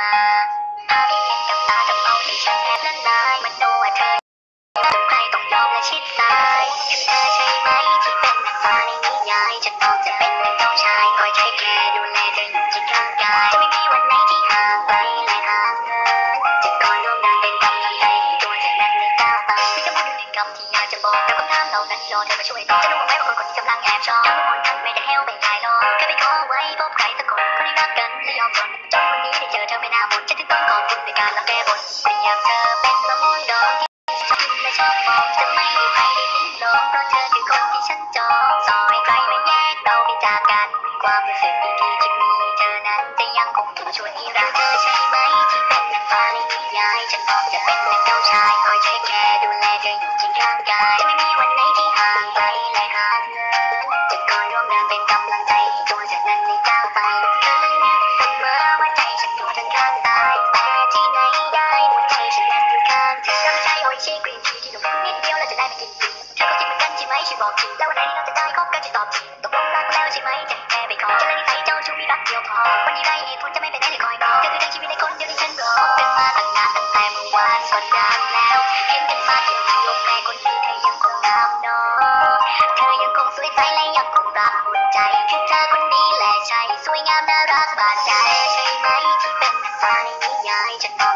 มาภาพที่เห็นกับตาทำเอาใจฉันแทบละลายมันโนว่าเธอจนใครต้องยอมและชิดซ้ายคือเธอใช่ไหมที่เป็นนางฟ้าในนิยายฉันต้องจะเป็นดังเจ้าชายคอยเทคแคร์ดูแลเธออยู่ที่ข้างกายจะไม่มีวันไหนที่ห่างไกลและห่างเหินจะคอยร่วมเดินเป็นกำลังใจให้ตัวเธอนั้นได้ก้าวไปมีคำพูดหนึ่งคำที่อยากจะบอกแต่คำถามเหล่านั้นรอเธอมาช่วยตอบจะรู้ไหมว่าคนคนที่กำลังแอบชอบทั้งหมดทั้งไม่ได้แห้วไม่ได้หรอกแค่ไปขอไว้พบใครสักคนคนที่รักกันและยอมทนจน แก้บนเปียกเธอเป็นมะม่วงดอกที่ชอบกินและชอบมองจะไม่มีใครได้ลิ้มลองเพราะเธอคือคนที่ฉันจองซอให้ใครมาแยกเราไปจากกัน ความรู้สึกดีๆที่มีเธอนั้นจะยังคงถูกชวนให้รักเธอใช่ไหมที่เป็นนางฟ้าในนิยายฉันพร้อมจะเป็นนางเจ้าชายคอยเทคแคร์ดูแลเธออยู่ที่ข้างกาย ช่ไหมช่วยบอกทีแล้ววันไหนเราจะได้คบกันจะตอบทีตกลงรักแล้วใช่ไหมจะแค่ไปขอจะเลยนิสัยเจ้าชู้มีรักเดียวพอวันนี้ไรเหตุผลจะไม่เป็นไหนเลยคอยรอเธอคือทั้งชีวิตในคนเดียวที่ฉันรอคบกันมาตั้งนานตั้งแต่เมื่อวานสดนานแล้ว เห็นกันมาถึงลงแม่คนนี้เธอยังคงงามนอะเธอยังคงสวยใสและยังคงรักหัวใจคือเธอคนดีแหละใช่สวยงามน่ารักบาดใจใช่ไหมที่เป็นนางฟ้าในนิยายฉันพร้อมจะเป็น